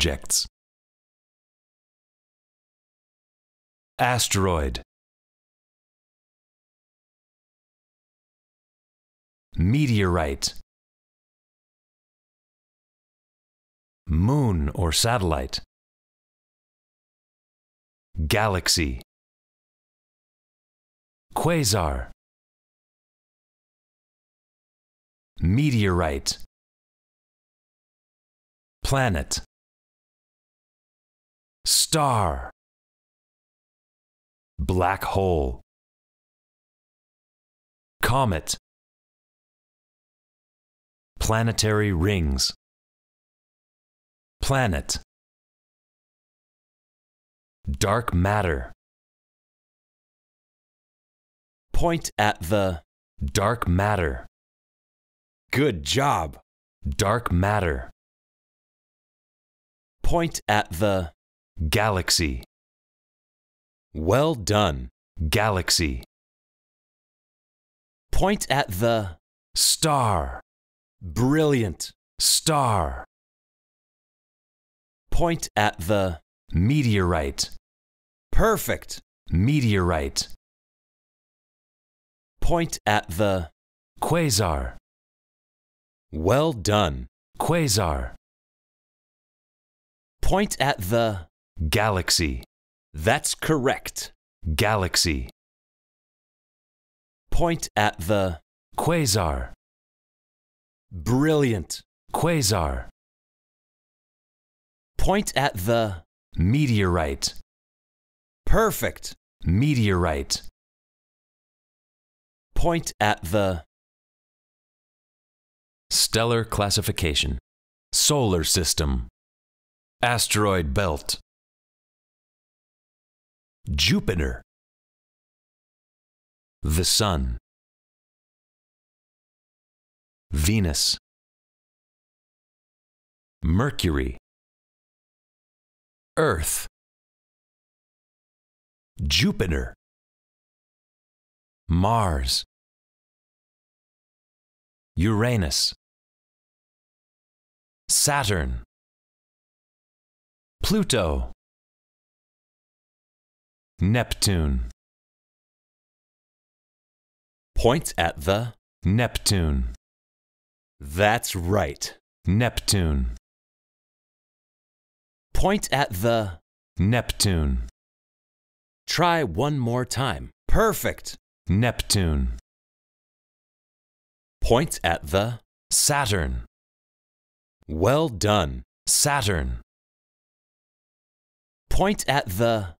objects. Asteroid. Meteorite. Moon or satellite. Galaxy. Quasar. Meteorite. Planet. Star. Black hole. Comet. Planetary rings. Planet. Dark matter. Point at the. Dark matter. Good job. Dark matter. Point at the. Galaxy. Well done. Galaxy. Point at the. Star. Brilliant. Star. Point at the. Meteorite. Perfect. Meteorite. Point at the. Quasar. Well done. Quasar. Point at the. Galaxy. That's correct. Galaxy. Point at the. Quasar. Brilliant. Quasar. Point at the. Meteorite. Perfect. Meteorite. Point at the. Stellar classification. Solar system. Asteroid belt. Jupiter. The Sun. Venus. Mercury. Earth. Jupiter. Mars. Uranus. Saturn. Pluto. Neptune. Point at the. Neptune. That's right. Neptune. Point at the. Neptune. Try one more time. Perfect. Neptune. Point at the. Saturn. Well done. Saturn. Point at the.